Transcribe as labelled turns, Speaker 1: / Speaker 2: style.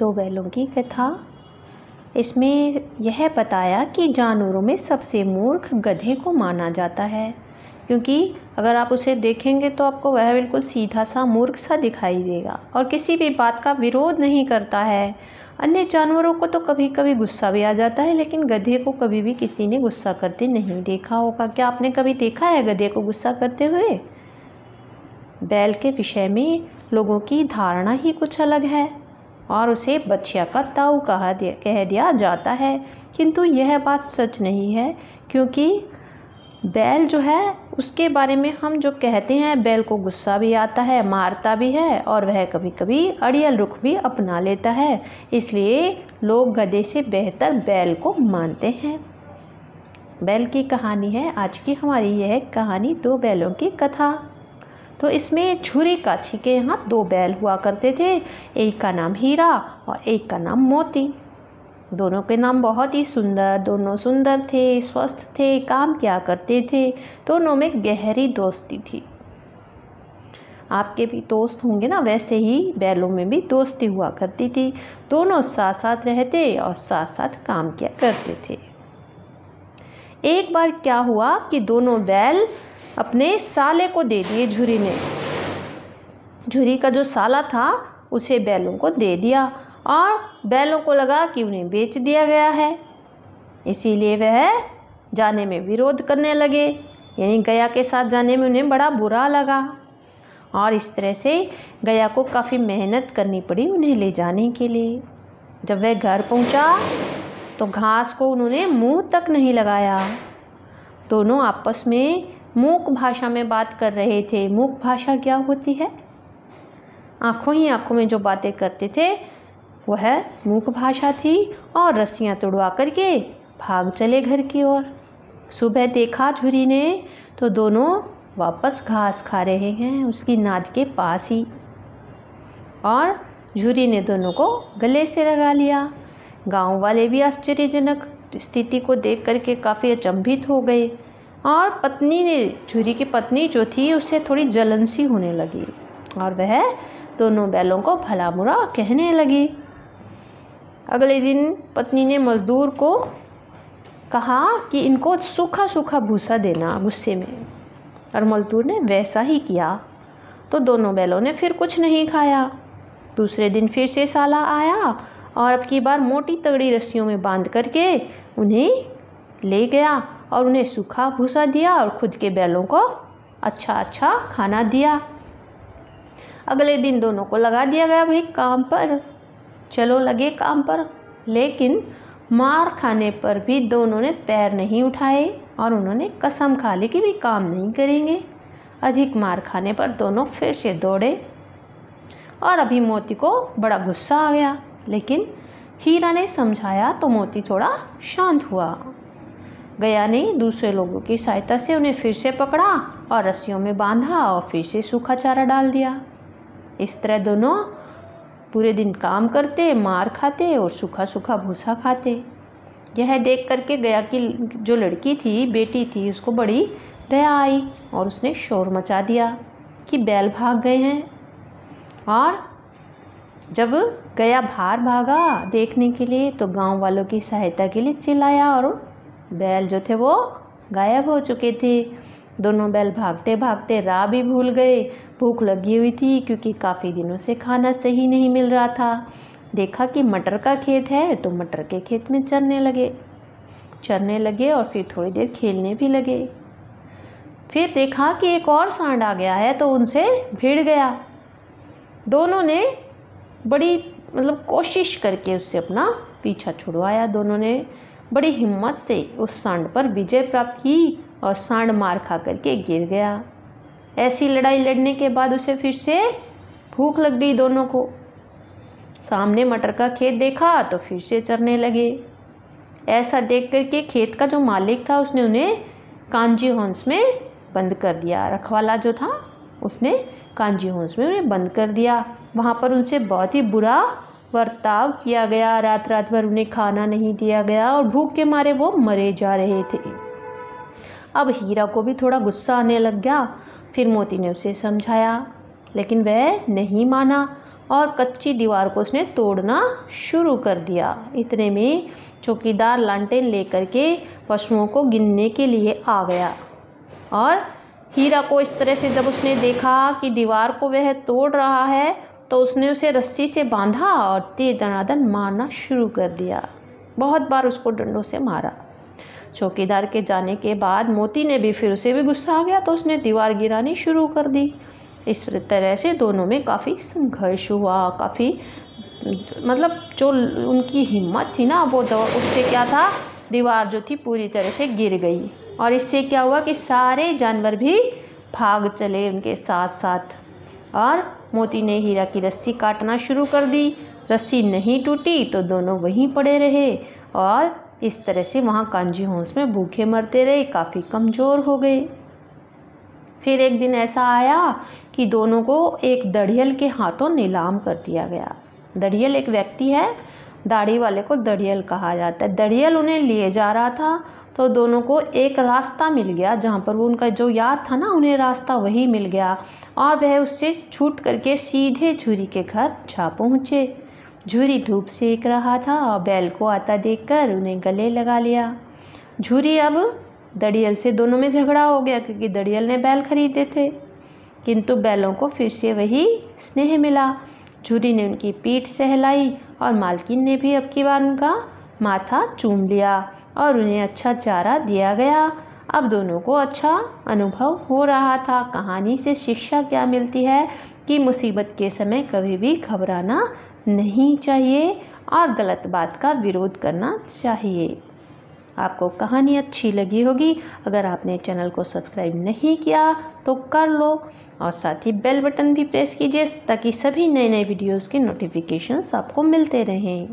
Speaker 1: दो बैलों की कथा। इसमें यह बताया कि जानवरों में सबसे मूर्ख गधे को माना जाता है, क्योंकि अगर आप उसे देखेंगे तो आपको वह बिल्कुल सीधा सा मूर्ख सा दिखाई देगा और किसी भी बात का विरोध नहीं करता है। अन्य जानवरों को तो कभी कभी गुस्सा भी आ जाता है, लेकिन गधे को कभी भी किसी ने गुस्सा करते नहीं देखा होगा। क्या आपने कभी देखा है गधे को गुस्सा करते हुए? बैल के विषय में लोगों की धारणा ही कुछ अलग है। और उसे बच्चिया का ताऊ कहा दिया कह दिया जाता है। किंतु यह बात सच नहीं है, क्योंकि बैल जो है, उसके बारे में हम जो कहते हैं, बैल को गुस्सा भी आता है, मारता भी है, और वह कभी कभी अड़ियल रुख भी अपना लेता है। इसलिए लोग गधे से बेहतर बैल को मानते हैं। बैल की कहानी है, आज की हमारी यह कहानी दो बैलों की कथा। तो इसमें छुरी काछी के यहाँ दो बैल हुआ करते थे, एक का नाम हीरा और एक का नाम मोती। दोनों के नाम बहुत ही सुंदर, दोनों सुंदर थे, स्वस्थ थे, काम किया करते थे, दोनों में गहरी दोस्ती थी। आपके भी दोस्त होंगे ना, वैसे ही बैलों में भी दोस्ती हुआ करती थी। दोनों साथ साथ रहते और साथ साथ काम किया करते थे। एक बार क्या हुआ कि दोनों बैल अपने साले को दे दिए झुरी ने। झुरी का जो साला था, उसे बैलों को दे दिया और बैलों को लगा कि उन्हें बेच दिया गया है। इसीलिए वह जाने में विरोध करने लगे, यानी गया के साथ जाने में उन्हें बड़ा बुरा लगा। और इस तरह से गया को काफ़ी मेहनत करनी पड़ी उन्हें ले जाने के लिए। जब वह घर पहुँचा तो घास को उन्होंने मुँह तक नहीं लगाया। दोनों आपस में मूक भाषा में बात कर रहे थे। मूक भाषा क्या होती है? आँखों ही आँखों में जो बातें करते थे, वह मूक भाषा थी और रस्सियाँ तुड़वा करके भाग चले घर की ओर। सुबह देखा झुरी ने तो दोनों वापस घास खा रहे हैं उसकी नाद के पास ही। और झुरी ने दोनों को गले से लगा लिया। गाँव वाले भी आश्चर्यजनक स्थिति को देख करके काफ़ी अचंभित हो गए। और पत्नी ने झुरी की पत्नी जो थी, उसे थोड़ी जलन सी होने लगी और वह दोनों बैलों को भला बुरा कहने लगी। अगले दिन पत्नी ने मज़दूर को कहा कि इनको सूखा सूखा भूसा देना गुस्से में और मज़दूर ने वैसा ही किया तो दोनों बैलों ने फिर कुछ नहीं खाया। दूसरे दिन फिर से साला आया और अब की बार मोटी तगड़ी रस्सियों में बाँध करके उन्हें ले गया। और उन्हें सूखा भूसा दिया और खुद के बैलों को अच्छा अच्छा खाना दिया। अगले दिन दोनों को लगा दिया गया भाई काम पर। चलो लगे काम पर, लेकिन मार खाने पर भी दोनों ने पैर नहीं उठाए और उन्होंने कसम खा ली कि भी काम नहीं करेंगे। अधिक मार खाने पर दोनों फिर से दौड़े और अभी मोती को बड़ा गुस्सा आ गया, लेकिन हीरा ने समझाया तो मोती थोड़ा शांत हुआ। गया ने दूसरे लोगों की सहायता से उन्हें फिर से पकड़ा और रस्सियों में बांधा और फिर से सूखा चारा डाल दिया। इस तरह दोनों पूरे दिन काम करते, मार खाते और सूखा सूखा भूसा खाते। यह देख करके गया कि जो लड़की थी, बेटी थी, उसको बड़ी दया आई और उसने शोर मचा दिया कि बैल भाग गए हैं। और जब गया बाहर भागा देखने के लिए तो गाँव वालों की सहायता के लिए चिल्लाया और बैल जो थे वो गायब हो चुके थे। दोनों बैल भागते भागते राह भी भूल गए। भूख लगी हुई थी क्योंकि काफ़ी दिनों से खाना सही नहीं मिल रहा था। देखा कि मटर का खेत है तो मटर के खेत में चरने लगे। चरने लगे और फिर थोड़ी देर खेलने भी लगे। फिर देखा कि एक और सांड आ गया है तो उनसे भिड़ गया। दोनों ने बड़ी मतलब कोशिश करके उससे अपना पीछा छुड़वाया। दोनों ने बड़ी हिम्मत से उस सांड पर विजय प्राप्त की और सांड मार खा करके गिर गया। ऐसी लड़ाई लड़ने के बाद उसे फिर से भूख लग गई दोनों को। सामने मटर का खेत देखा तो फिर से चरने लगे। ऐसा देख कर के खेत का जो मालिक था उसने उन्हें कांजी हंस में बंद कर दिया। रखवाला जो था उसने कांजी हंस में उन्हें बंद कर दिया। वहाँ पर उनसे बहुत ही बुरा बर्ताव किया गया। रात रात भर उन्हें खाना नहीं दिया गया और भूख के मारे वो मरे जा रहे थे। अब हीरा को भी थोड़ा गुस्सा आने लग गया। फिर मोती ने उसे समझाया, लेकिन वह नहीं माना और कच्ची दीवार को उसने तोड़ना शुरू कर दिया। इतने में चौकीदार लालटेन लेकर के पशुओं को गिनने के लिए आ गया और हीरा को इस तरह से जब उसने देखा कि दीवार को वह तोड़ रहा है तो उसने उसे रस्सी से बांधा और तेज दनादन मारना शुरू कर दिया। बहुत बार उसको डंडों से मारा। चौकीदार के जाने के बाद मोती ने भी फिर उसे भी गुस्सा आ गया तो उसने दीवार गिरानी शुरू कर दी। इस तरह से दोनों में काफ़ी संघर्ष हुआ, काफ़ी मतलब जो उनकी हिम्मत थी ना वो उससे क्या था? दीवार जो थी पूरी तरह से गिर गई और इससे क्या हुआ कि सारे जानवर भी भाग चले उनके साथ साथ और मोती ने हीरा की रस्सी काटना शुरू कर दी। रस्सी नहीं टूटी तो दोनों वहीं पड़े रहे और इस तरह से वहाँ कांजी होंस में भूखे मरते रहे, काफ़ी कमज़ोर हो गए। फिर एक दिन ऐसा आया कि दोनों को एक दड़ियल के हाथों नीलाम कर दिया गया। दड़ियल एक व्यक्ति है, दाढ़ी वाले को दड़ियल कहा जाता है। दड़ियल उन्हें लिए जा रहा था तो दोनों को एक रास्ता मिल गया जहाँ पर वो उनका जो याद था ना, उन्हें रास्ता वही मिल गया। और वह उससे छूट करके सीधे झूरी के घर जा पहुँचे। झूरी धूप सेक रहा था और बैल को आता देखकर उन्हें गले लगा लिया। झूरी अब दड़ियल से दोनों में झगड़ा हो गया क्योंकि दड़ियल ने बैल खरीदे थे। किंतु बैलों को फिर से वही स्नेह मिला। झूरी ने उनकी पीठ सहलाई और मालकिन ने भी अब की बार उनका माथा चूम लिया। और उन्हें अच्छा चारा दिया गया। अब दोनों को अच्छा अनुभव हो रहा था। कहानी से शिक्षा क्या मिलती है कि मुसीबत के समय कभी भी घबराना नहीं चाहिए और गलत बात का विरोध करना चाहिए। आपको कहानी अच्छी लगी होगी। अगर आपने चैनल को सब्सक्राइब नहीं किया तो कर लो और साथ ही बेल बटन भी प्रेस कीजिए ताकि सभी नए नए वीडियोस के नोटिफिकेशंस आपको मिलते रहें।